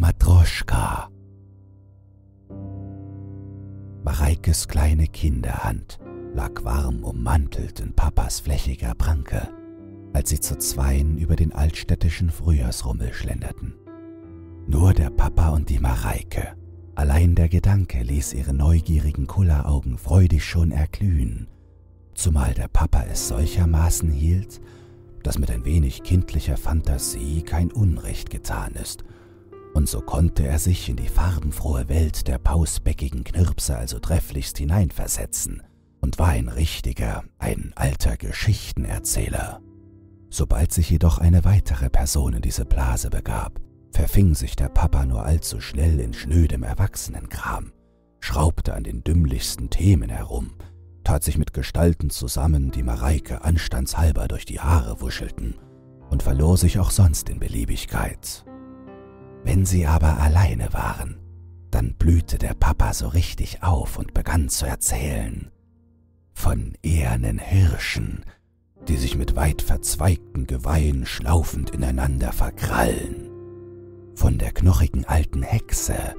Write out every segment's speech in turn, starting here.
Matroschka. Mareikes kleine Kinderhand lag warm ummantelt in Papas flächiger Pranke, als sie zu zweien über den altstädtischen Frühjahrsrummel schlenderten. Nur der Papa und die Mareike, allein der Gedanke ließ ihre neugierigen Kulleraugen freudig schon erglühen, zumal der Papa es solchermaßen hielt, dass mit ein wenig kindlicher Fantasie kein Unrecht getan ist – und so konnte er sich in die farbenfrohe Welt der pausbäckigen Knirpse also trefflichst hineinversetzen und war ein richtiger, ein alter Geschichtenerzähler. Sobald sich jedoch eine weitere Person in diese Blase begab, verfing sich der Papa nur allzu schnell in schnödem Erwachsenenkram, schraubte an den dümmlichsten Themen herum, tat sich mit Gestalten zusammen, die Mareike anstandshalber durch die Haare wuschelten, und verlor sich auch sonst in Beliebigkeit. Wenn sie aber alleine waren, dann blühte der Papa so richtig auf und begann zu erzählen. Von ehernen Hirschen, die sich mit weit verzweigten Geweihen schlaufend ineinander verkrallen. Von der knochigen alten Hexe,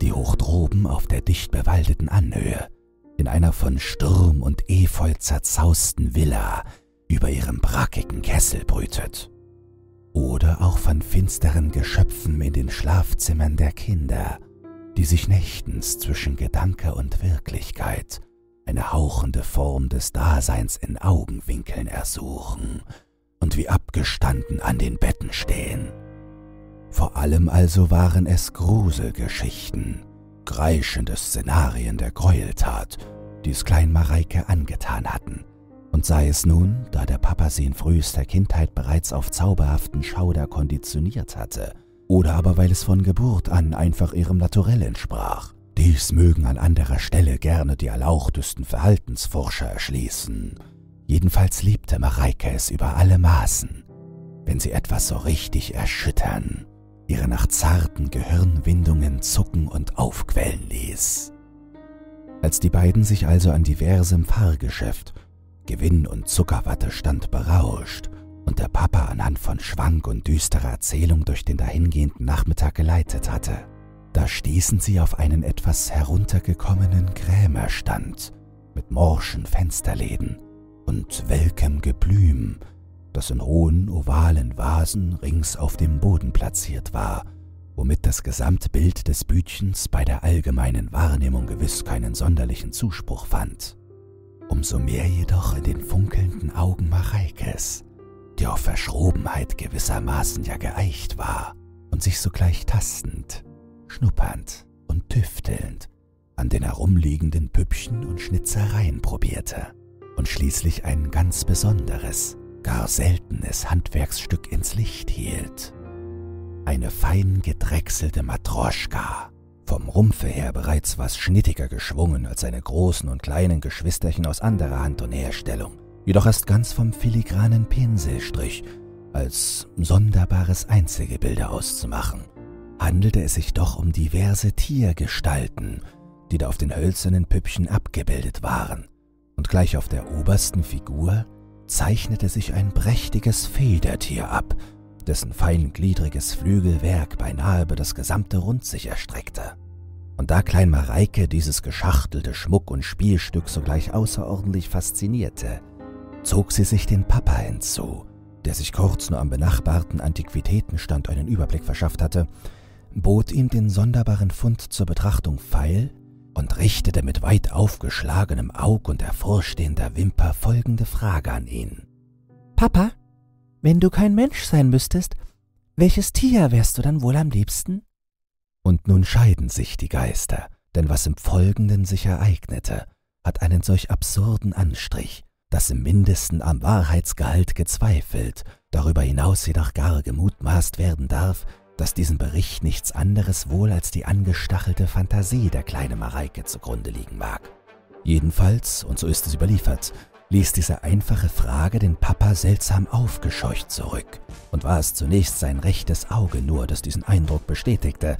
die hoch droben auf der dicht bewaldeten Anhöhe in einer von Sturm und Efeu zerzausten Villa über ihrem brackigen Kessel brütet oder auch von finsteren Geschöpfen in den Schlafzimmern der Kinder, die sich nächtens zwischen Gedanke und Wirklichkeit eine hauchende Form des Daseins in Augenwinkeln ersuchen und wie abgestanden an den Betten stehen. Vor allem also waren es Gruselgeschichten, kreischende Szenarien der Gräueltat, die es Klein Mareike angetan hatten, und sei es nun, da der Papa sie in frühester Kindheit bereits auf zauberhaften Schauder konditioniert hatte, oder aber weil es von Geburt an einfach ihrem Naturell entsprach. Dies mögen an anderer Stelle gerne die erlauchtesten Verhaltensforscher erschließen. Jedenfalls liebte Mareike es über alle Maßen, wenn sie etwas so richtig erschüttern, ihre nach zarten Gehirnwindungen zucken und aufquellen ließ. Als die beiden sich also an diversem Fahrgeschäft Gewinn und Zuckerwatte stand berauscht und der Papa anhand von Schwank und düsterer Erzählung durch den dahingehenden Nachmittag geleitet hatte. Da stießen sie auf einen etwas heruntergekommenen Krämerstand mit morschen Fensterläden und welkem Geblüm, das in hohen ovalen Vasen rings auf dem Boden platziert war, womit das Gesamtbild des Bütchens bei der allgemeinen Wahrnehmung gewiss keinen sonderlichen Zuspruch fand umso mehr jedoch in den funkelnden Augen Mareikes, die auf Verschrobenheit gewissermaßen ja geeicht war und sich sogleich tastend, schnuppernd und tüftelnd an den herumliegenden Püppchen und Schnitzereien probierte und schließlich ein ganz besonderes, gar seltenes Handwerksstück ins Licht hielt. Eine fein gedrechselte Matroschka, vom Rumpfe her bereits was schnittiger geschwungen als seine großen und kleinen Geschwisterchen aus anderer Hand und Herstellung, jedoch erst ganz vom filigranen Pinselstrich als sonderbares Einzelgebilde auszumachen, handelte es sich doch um diverse Tiergestalten, die da auf den hölzernen Püppchen abgebildet waren, und gleich auf der obersten Figur zeichnete sich ein prächtiges Federtier ab, dessen feingliedriges Flügelwerk beinahe über das gesamte Rund sich erstreckte. Und da Klein Mareike dieses geschachtelte Schmuck- und Spielstück sogleich außerordentlich faszinierte, zog sie sich den Papa hinzu, der sich kurz nur am benachbarten Antiquitätenstand einen Überblick verschafft hatte, bot ihm den sonderbaren Fund zur Betrachtung feil und richtete mit weit aufgeschlagenem Aug und hervorstehender Wimper folgende Frage an ihn. Papa, wenn du kein Mensch sein müsstest, welches Tier wärst du dann wohl am liebsten? Und nun scheiden sich die Geister, denn was im Folgenden sich ereignete, hat einen solch absurden Anstrich, dass im mindesten am Wahrheitsgehalt gezweifelt, darüber hinaus jedoch gar gemutmaßt werden darf, dass diesem Bericht nichts anderes wohl als die angestachelte Fantasie der kleinen Mareike zugrunde liegen mag. Jedenfalls, und so ist es überliefert, ließ diese einfache Frage den Papa seltsam aufgescheucht zurück, und war es zunächst sein rechtes Auge nur, das diesen Eindruck bestätigte,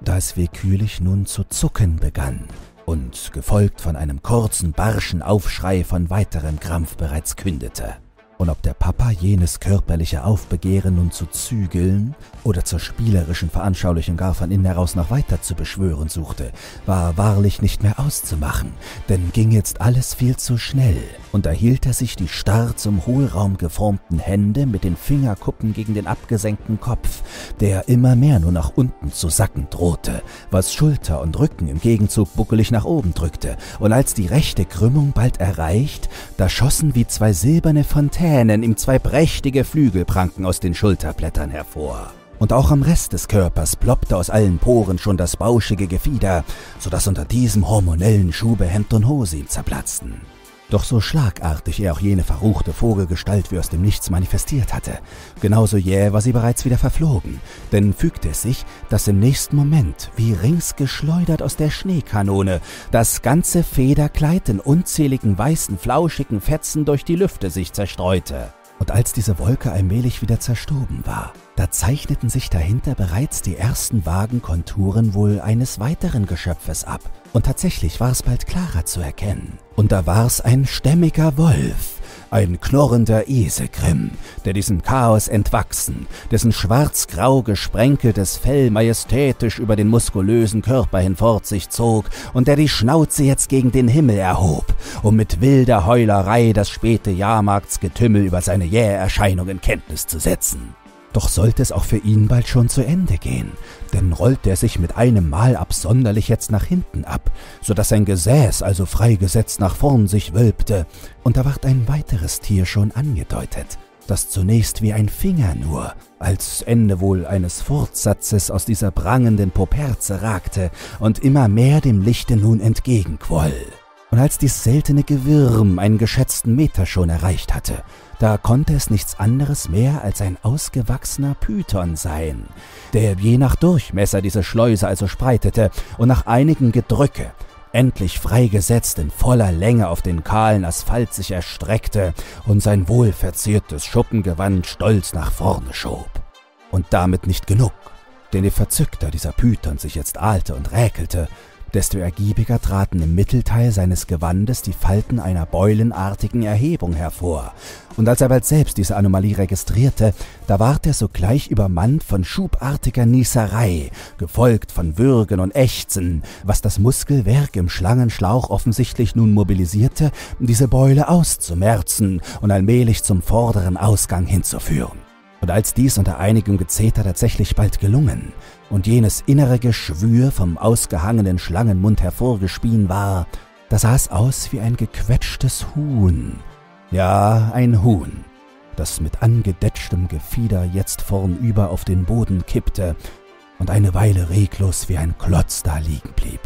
da es willkürlich nun zu zucken begann und, gefolgt von einem kurzen, barschen Aufschrei von weiterem Krampf bereits kündete. Und ob der Papa jenes körperliche Aufbegehren nun zu zügeln oder zur spielerischen Veranschaulichung gar von innen heraus noch weiter zu beschwören suchte, war wahrlich nicht mehr auszumachen, denn ging jetzt alles viel zu schnell, und da hielt er sich die starr zum Hohlraum geformten Hände mit den Fingerkuppen gegen den abgesenkten Kopf, der immer mehr nur nach unten zu sacken drohte, was Schulter und Rücken im Gegenzug buckelig nach oben drückte, und als die rechte Krümmung bald erreicht, da schossen wie zwei silberne Fontänen ihm zwei prächtige Flügelpranken aus den Schulterblättern hervor. Und auch am Rest des Körpers ploppte aus allen Poren schon das bauschige Gefieder, so dass unter diesem hormonellen Schube Hemd und Hose ihm zerplatzten. Doch so schlagartig er auch jene verruchte Vogelgestalt wie aus dem Nichts manifestiert hatte, genauso jäh war sie bereits wieder verflogen, denn fügte es sich, dass im nächsten Moment, wie rings geschleudert aus der Schneekanone, das ganze Federkleid in unzähligen weißen, flauschigen Fetzen durch die Lüfte sich zerstreute. Und als diese Wolke allmählich wieder zerstoben war, da zeichneten sich dahinter bereits die ersten vagen Konturen wohl eines weiteren Geschöpfes ab. Und tatsächlich war es bald klarer zu erkennen. Und da war es ein stämmiger Wolf, ein knurrender Isegrim, der diesem Chaos entwachsen, dessen schwarz-grau gesprenkeltes Fell majestätisch über den muskulösen Körper hinfort sich zog und der die Schnauze jetzt gegen den Himmel erhob, um mit wilder Heulerei das späte Jahrmarktsgetümmel über seine jähe Erscheinung in Kenntnis zu setzen. Doch sollte es auch für ihn bald schon zu Ende gehen, denn rollte er sich mit einem Mal absonderlich jetzt nach hinten ab, so dass sein Gesäß also freigesetzt nach vorn sich wölbte, und da ward ein weiteres Tier schon angedeutet, das zunächst wie ein Finger nur, als Ende wohl eines Fortsatzes aus dieser prangenden Poperze ragte und immer mehr dem Lichte nun entgegenquoll. Und als dies seltene Gewürm einen geschätzten Meter schon erreicht hatte, da konnte es nichts anderes mehr als ein ausgewachsener Python sein, der je nach Durchmesser diese Schleuse also spreitete und nach einigen Gedrücke endlich freigesetzt in voller Länge auf den kahlen Asphalt sich erstreckte und sein wohlverziertes Schuppengewand stolz nach vorne schob. Und damit nicht genug, denn je verzückter dieser Python sich jetzt ahlte und räkelte, desto ergiebiger traten im Mittelteil seines Gewandes die Falten einer beulenartigen Erhebung hervor, und als er bald selbst diese Anomalie registrierte, da ward er sogleich übermannt von schubartiger Nieserei, gefolgt von Würgen und Ächzen, was das Muskelwerk im Schlangenschlauch offensichtlich nun mobilisierte, diese Beule auszumerzen und allmählich zum vorderen Ausgang hinzuführen. Und als dies unter einigem Gezeter tatsächlich bald gelungen und jenes innere Geschwür vom ausgehangenen Schlangenmund hervorgespien war, da sah es aus wie ein gequetschtes Huhn. Ja, ein Huhn, das mit angedetschtem Gefieder jetzt vornüber auf den Boden kippte und eine Weile reglos wie ein Klotz da liegen blieb.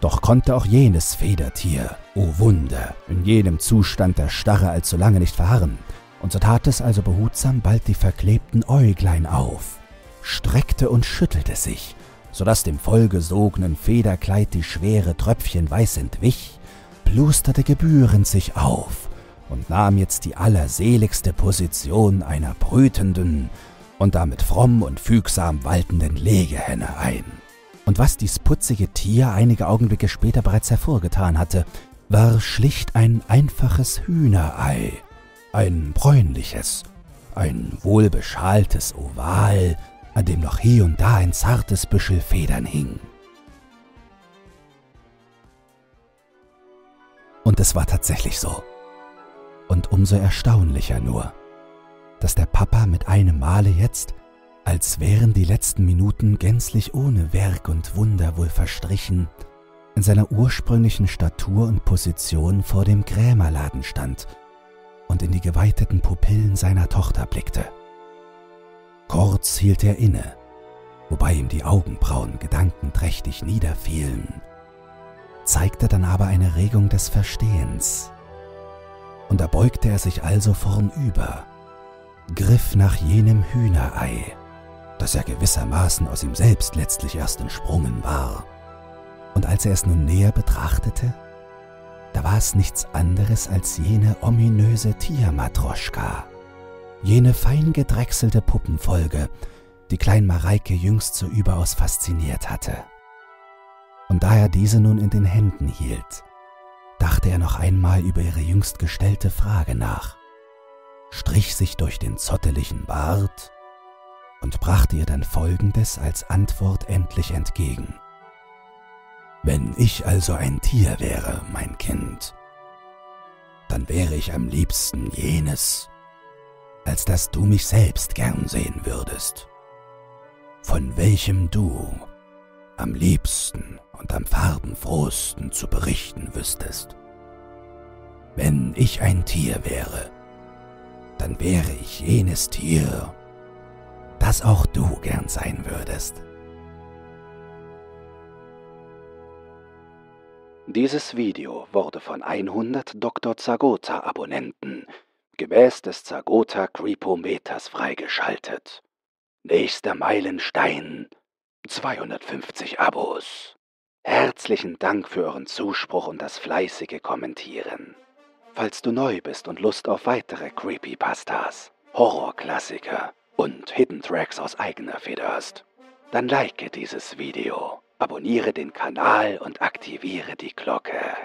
Doch konnte auch jenes Federtier, o oh Wunder, in jenem Zustand der Starre allzu lange nicht verharren, und so tat es also behutsam bald die verklebten Äuglein auf, streckte und schüttelte sich, so dass dem vollgesogenen Federkleid die schwere Tröpfchen weiß entwich, plusterte gebührend sich auf und nahm jetzt die allerseligste Position einer brütenden und damit fromm und fügsam waltenden Legehenne ein. Und was dies putzige Tier einige Augenblicke später bereits hervorgetan hatte, war schlicht ein einfaches Hühnerei, ein bräunliches, ein wohlbeschaltes Oval, an dem noch hie und da ein zartes Büschel Federn hing. Und es war tatsächlich so. Und umso erstaunlicher nur, dass der Papa mit einem Male jetzt, als wären die letzten Minuten gänzlich ohne Werk und Wunder wohl verstrichen, in seiner ursprünglichen Statur und Position vor dem Krämerladen stand und in die geweiteten Pupillen seiner Tochter blickte. Kurz hielt er inne, wobei ihm die Augenbrauen gedankenträchtig niederfielen, zeigte dann aber eine Regung des Verstehens. Und da beugte er sich also vornüber, griff nach jenem Hühnerei, das er gewissermaßen aus ihm selbst letztlich erst entsprungen war. Und als er es nun näher betrachtete, da war es nichts anderes als jene ominöse Tiermatroschka, jene fein gedrechselte Puppenfolge, die Klein Mareike jüngst so überaus fasziniert hatte. Und da er diese nun in den Händen hielt, dachte er noch einmal über ihre jüngst gestellte Frage nach, strich sich durch den zotteligen Bart und brachte ihr dann Folgendes als Antwort endlich entgegen. Wenn ich also ein Tier wäre, mein Kind, dann wäre ich am liebsten jenes, als dass du mich selbst gern sehen würdest, von welchem du am liebsten und am farbenfrohsten zu berichten wüsstest. Wenn ich ein Tier wäre, dann wäre ich jenes Tier, das auch du gern sein würdest. Dieses Video wurde von 100 Dr. Zagota Abonnenten gemäß des Zagota Creepometers freigeschaltet. Nächster Meilenstein 250 Abos. Herzlichen Dank für euren Zuspruch und das fleißige Kommentieren. Falls du neu bist und Lust auf weitere Creepypastas, Horrorklassiker und Hidden Tracks aus eigener Feder hast, dann like dieses Video, abonniere den Kanal und aktiviere die Glocke.